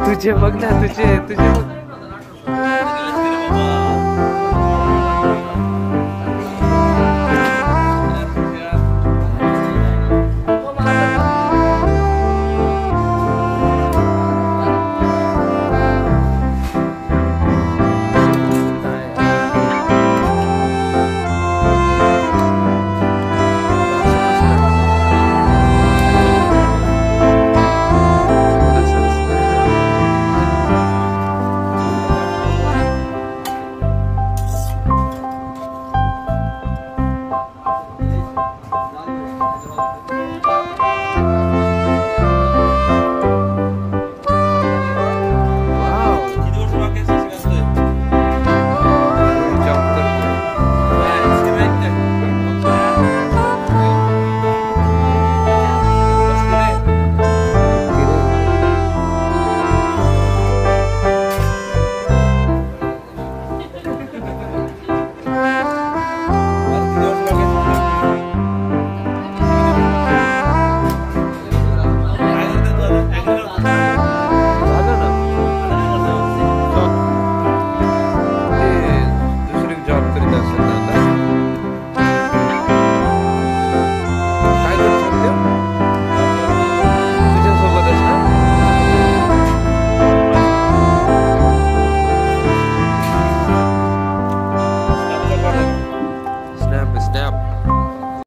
तुझे बघ ना तुझे तुझे बघ